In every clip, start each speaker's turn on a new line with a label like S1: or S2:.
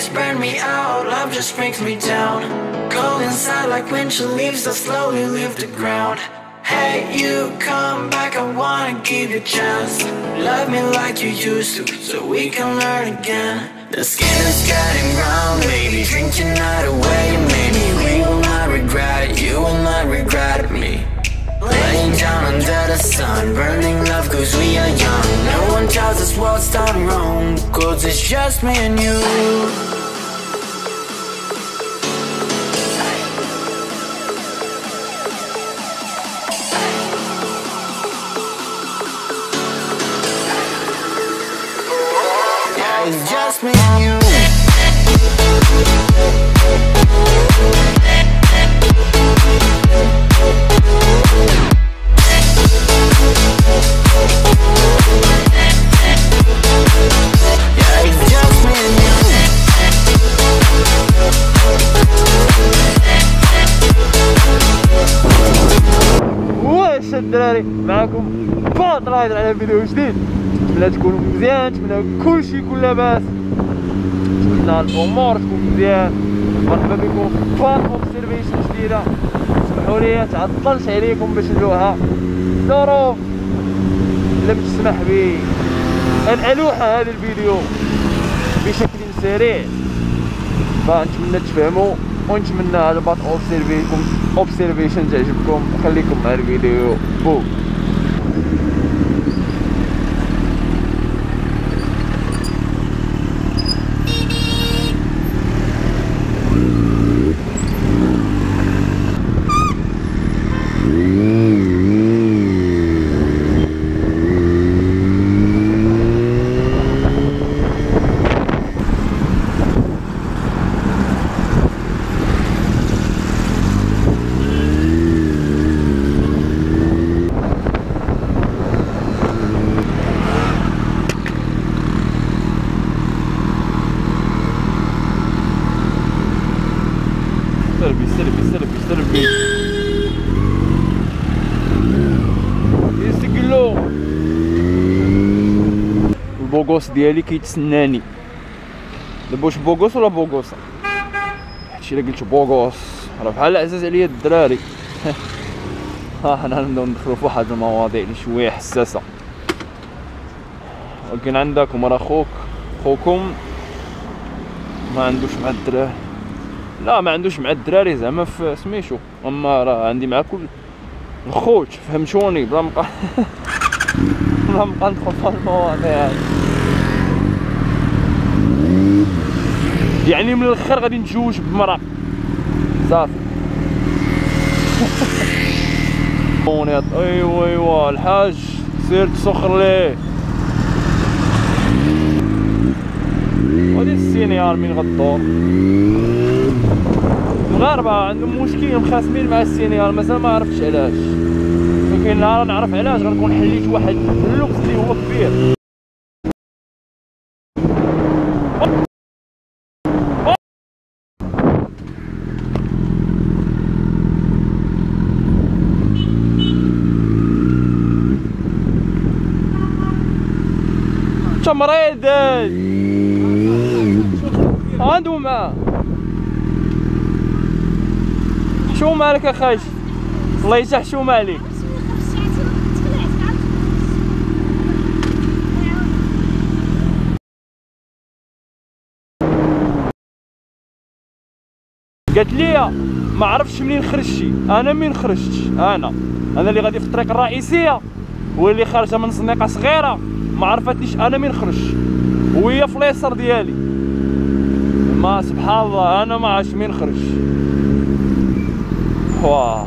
S1: days burn me out, love just brings me down. Go inside like winter leaves that slowly leave the ground. Hey, you come back, I wanna give you a chance. Love me like you used to, so we can learn again. The skin is getting brown, baby. Drink your night away, maybe we will not regret it. You will not regret me. Laying down under the sun, burning love cause we are young. No one tells us what's done wrong, cause it's just me and you. ask me.
S2: الدراري معكم Bat Rider على فيديو جديد. نتمنى تكونوا مزيان نتمنى كلشي يكون لاباس. نتمنى الأمور تكون مزيان. مرحبا بكم. في Bat Observation جديدة. اسمحوا لي تعطلت عليكم باش ندوها الظروف لم تسمح بي. ان الوح هذا الفيديو. بشكل سريع. فنتمنى تفهموا. ونتمنى هذا ال Bat Observation اوبسيرفيشن تعجبكم وخليكم مع الفيديو. بو سلبي سلبي سلبي سلبي يستقلو البوغوس ديالي كيتسناني. دابا واش بوغوس ولا بوغوسا حيت الا قلت بوغوس. راه بحال عزاز عليا الدراري. ها حنا نبداو ندخلو في واحد المواضيع اللي شوية حساسة. ولكن عندكم راه خوك خوكم ما عندوش مع الدراري. لا ما عندوش مع الدراري زعما في سميتو. أما راه عندي مع كل الخوت فهمتوني؟ بلا مبقى بلا مبقى ندخل في المواضيع يعني من الآخر غادي نتزوج بمرأة. صافي. أيوا أيوا الحاج سير تسخر ليه. ودي السينيال من غدور. المغاربة عندهم مشكل مخاسمين مع السينيال مازال ما عرفتش علاش. ولكن نهار نعرف علاش غنكون حليت واحد اللغز اللي هو كبير. مريض عنده معاه شو مالك يا خايش؟ الله يسح شو مالك قالت لي ما عرفتش منين خرجتي. أنا منين خرجت أنا. أنا اللي غادي في الطريق الرئيسيه واللي خارجة من زنيقه صغيرة. ما عرفتنيش أنا منين خرجت وهي في اليسار ديالي. ما سبحان الله أنا ما عرفتش منين خرجت 와.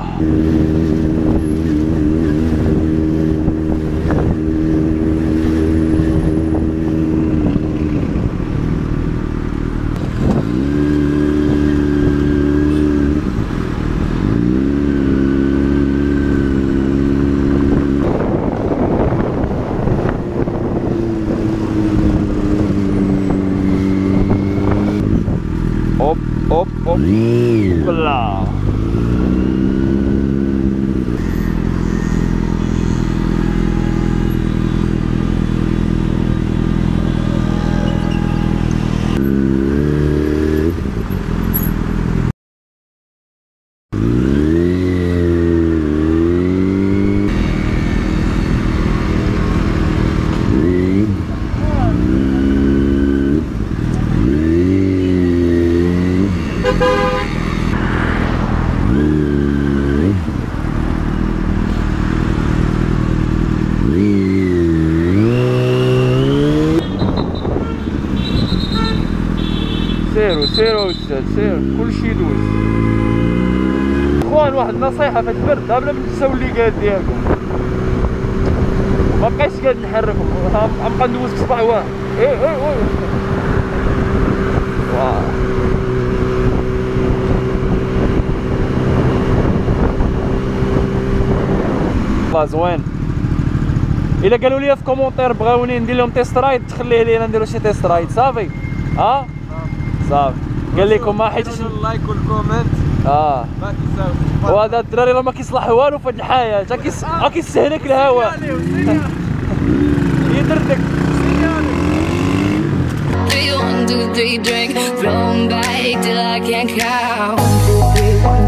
S2: 업, 업, 업, 음. 올라. سيروا أستاذ سير كلشي يدوز. إخوان واحد النصيحة في البرد بلا ما تنساو اللي قال ديالكم. ما بقيتش قاعد نحركهم غنبقى ندوز بصبع واحد إيه إيه واه. والله زوين. إلا قالوا لي في commentaire بغاوني ندير لهم test ride تخليه لي نديرو شي test ride صافي؟ ها؟ صافي. قال لكم ما حيتش
S3: ال like
S2: وال
S3: comment. آه.
S2: وهذا الدراري راه ما كيصلح والو في الحياة. راه كيستهلك الهواء يدردك.
S4: One, two, three, drink. One,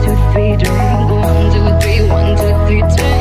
S4: two, three, drink. One, two, three, one, two, three, drink.